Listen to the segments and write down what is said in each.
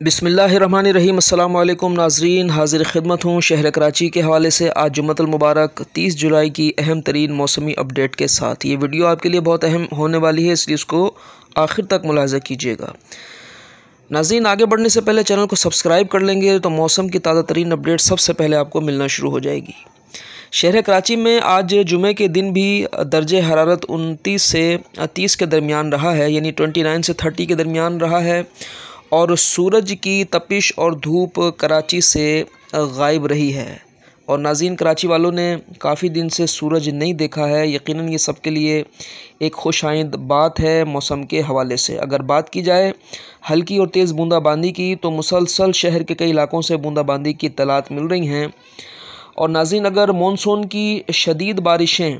بسم اللہ الرحمن الرحیم، السلام علیکم ناظرین، حاضر خدمت ہوں شہر کراچی کے حوالے سے۔ آج جمعۃ المبارک، تیس جولائی کی اہم ترین موسمی اپڈیٹ کے ساتھ۔ یہ ویڈیو آپ کے لیے بہت اہم ہونے والی ہے، اس لیے اس کو آخر تک ملاحظہ کیجیے گا۔ ناظرین، آگے بڑھنے سے پہلے چینل کو سبسکرائب کر لیں گے، تو موسم کی تازہ ترین اپڈیٹ سب سے پہلے آپ کو ملنا شروع ہو جائے گی۔ شہر کراچی میں آج جمعے کے دن بھی درجہ حرارت انتیس سے تیس کے درمیان رہا ہے یعنی ٹوئنٹی نائن سے تھرٹی کے درمیان رہا ہے۔ اور سورج کی تپش اور دھوپ کراچی سے غائب رہی ہے۔ اور ناظرین، کراچی والوں نے کافی دن سے سورج نہیں دیکھا ہے۔ یقیناً یہ سب کے لیے ایک خوش آئند بات ہے موسم کے حوالے سے۔ اگر بات کی جائے ہلکی اور تیز بوندا باندی کی، تو مسلسل شہر کے کئی علاقوں سے بوندا باندی کی اطلاعات مل رہی ہیں۔ اور ناظرین، اگر مونسون کی شدید بارشیں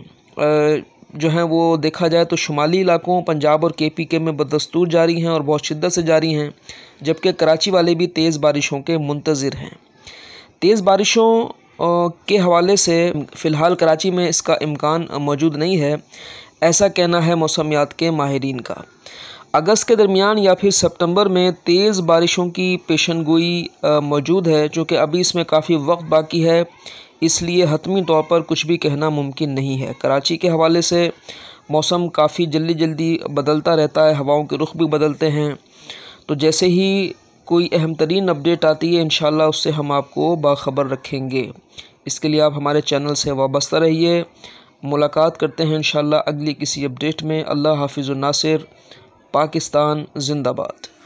جو ہیں وہ دیکھا جائے تو شمالی علاقوں، پنجاب اور کے پی کے میں بدستور جاری ہیں اور بہت شدت سے جاری ہیں، جبکہ کراچی والے بھی تیز بارشوں کے منتظر ہیں۔ تیز بارشوں کے حوالے سے فی الحال کراچی میں اس کا امکان موجود نہیں ہے، ایسا کہنا ہے موسمیات کے ماہرین کا۔ اگست کے درمیان یا پھر سپٹمبر میں تیز بارشوں کی پیشن گوئی موجود ہے چونکہ ابھی اس میں کافی وقت باقی ہے۔ اس لیے حتمی طور پر کچھ بھی کہنا ممکن نہیں ہے۔ کراچی کے حوالے سے موسم کافی جلدی جلدی بدلتا رہتا ہے، ہواؤں کے رخ بھی بدلتے ہیں۔ تو جیسے ہی کوئی اہم ترین اپڈیٹ آتی ہے، انشاءاللہ اس سے ہم آپ کو باخبر رکھیں گے۔ اس کے لیے آپ ہمارے چینل سے وابستہ رہیے۔ ملاقات کرتے ہیں انشاءاللہ اگلی کسی اپڈیٹ میں۔ اللہ حافظ الناصر۔ پاکستان زندہ باد